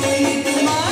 Sweet